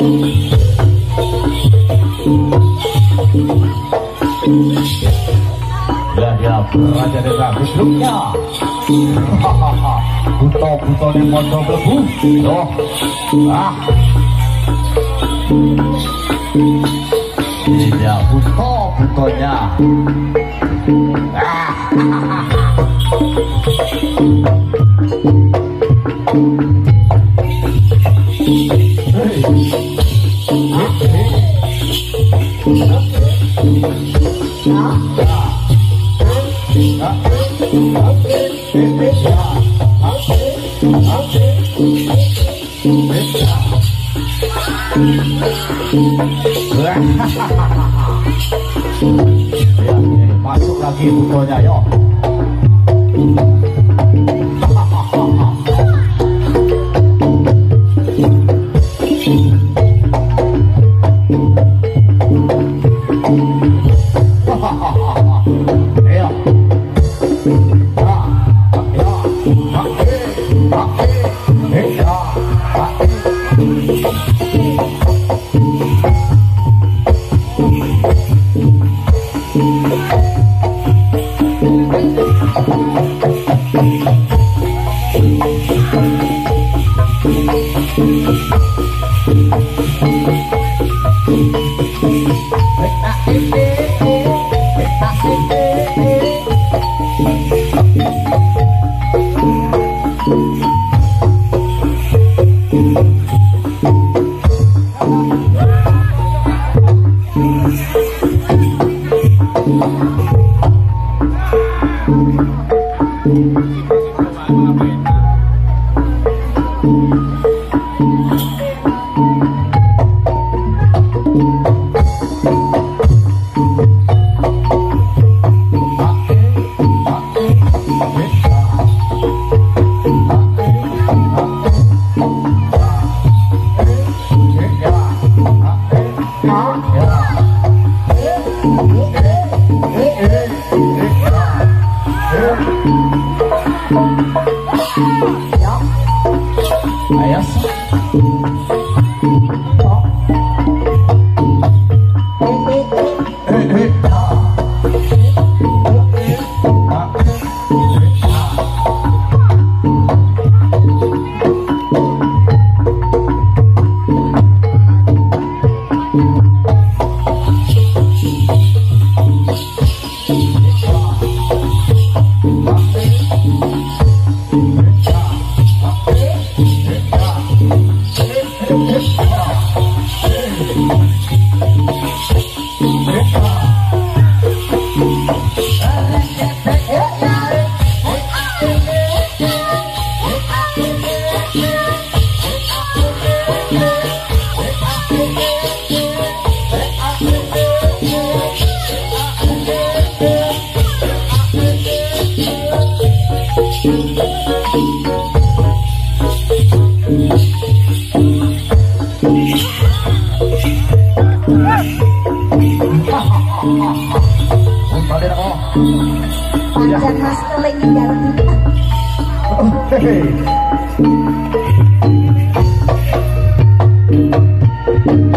Raja desa gedungnya. Buto-buto di pondok lebu. Loh. Ah. Dia buto-butonya. Ah. Masuk lagi butonya yuk. Panjang mas Thank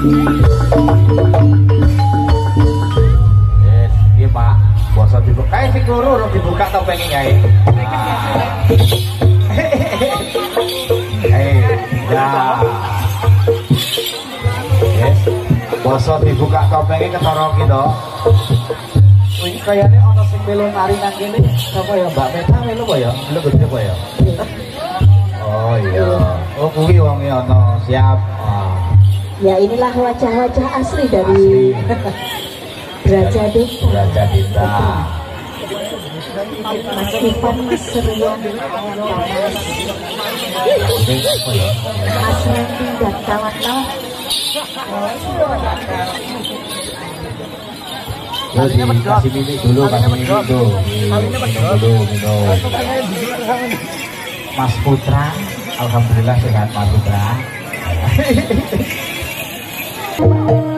Yes, iya pak. Bosa dibuka, kayak si guru lo eh. dibuka tau pengen ya. Bosa dibuka tau pengen ketorongi dong Ini kayaknya ada si melu nari nang kene. Sapa ya mbak Meta melu apa ya? Lu gede kok ya? Oh iya. Oh kuwi wongnya ada siap. ya inilah wajah-wajah asli dari Raja Desa Mas Ivan keseruan, dulu. Mas Putra, Alhamdulillah sehat Mas Putra. Thank you.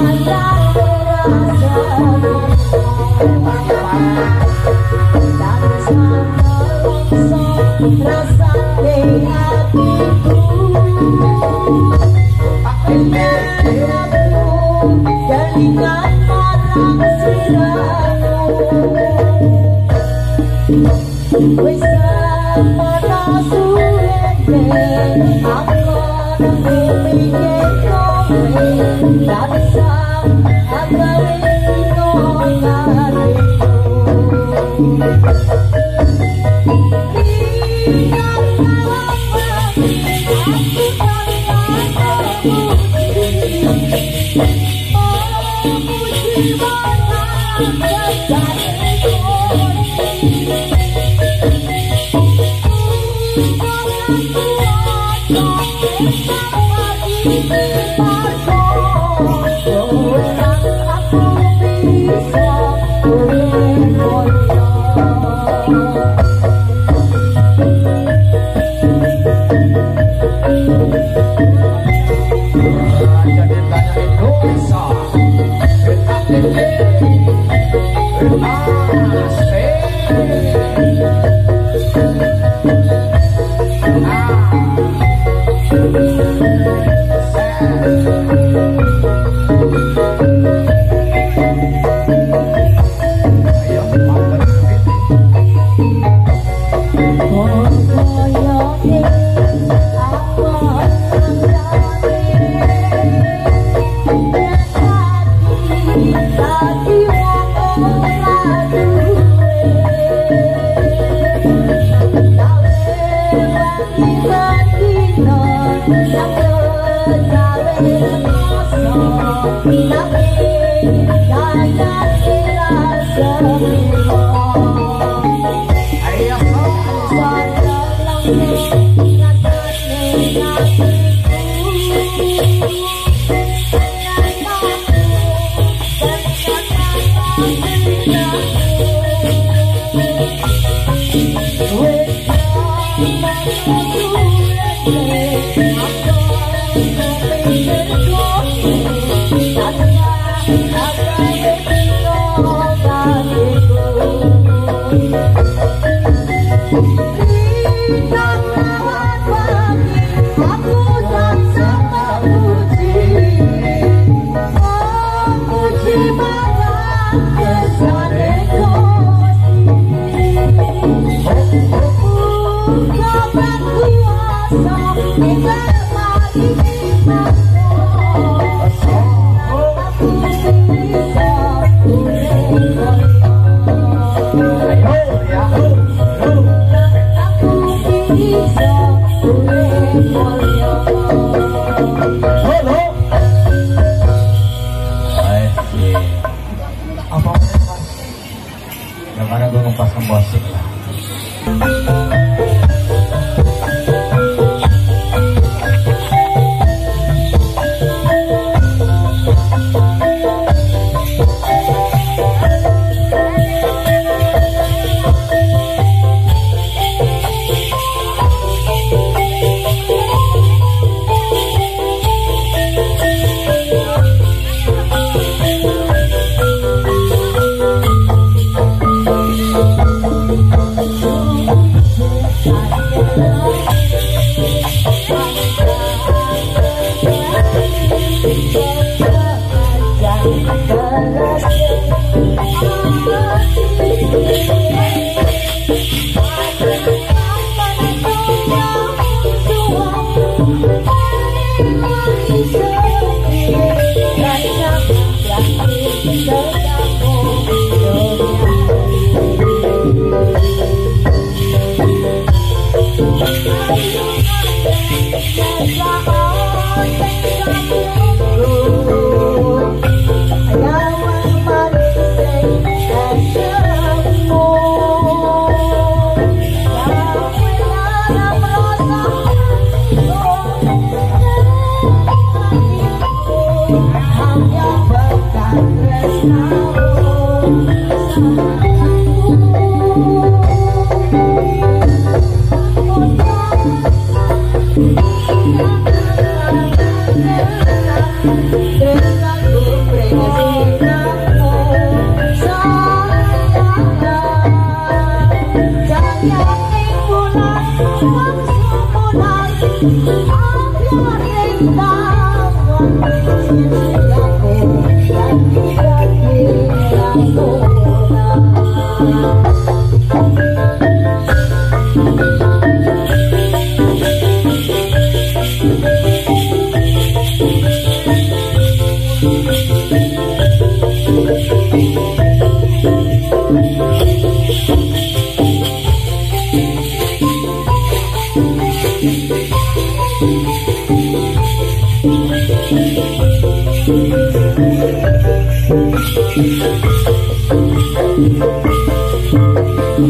Bye. さて。没关。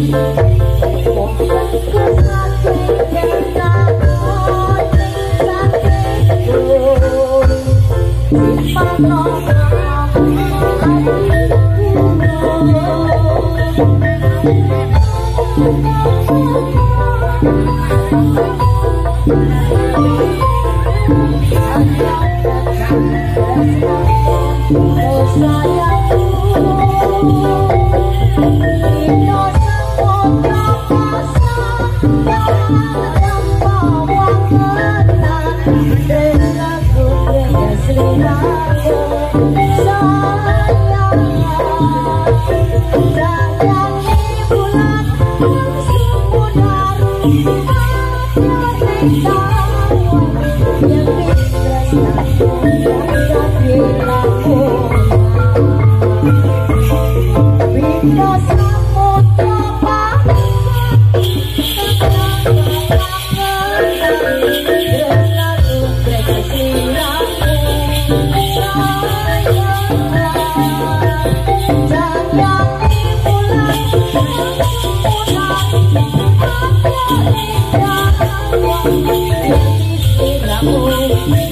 Oh, oh, oh. Yeah. Hey,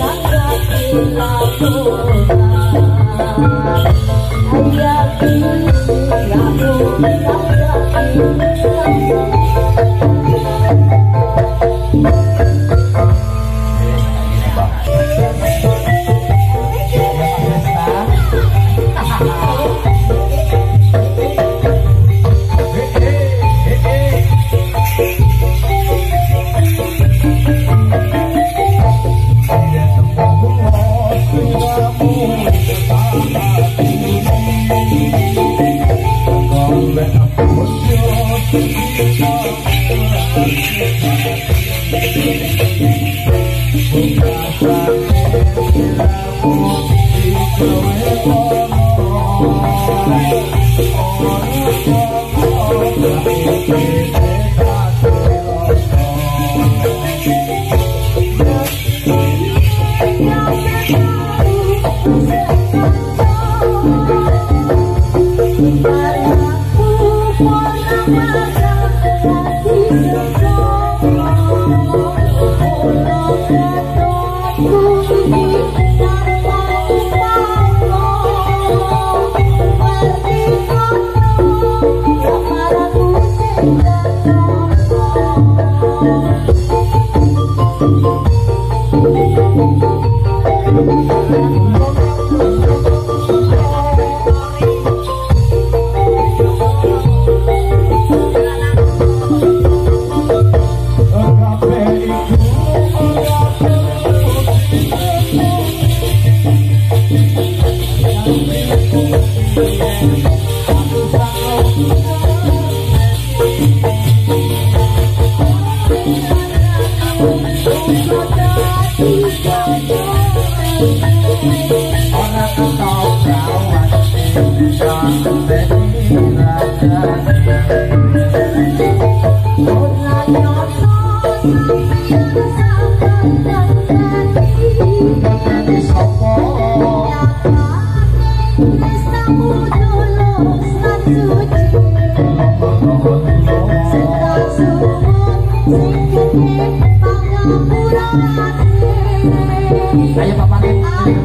Ayo Bapak Ayo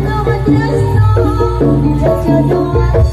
sampean sanjo.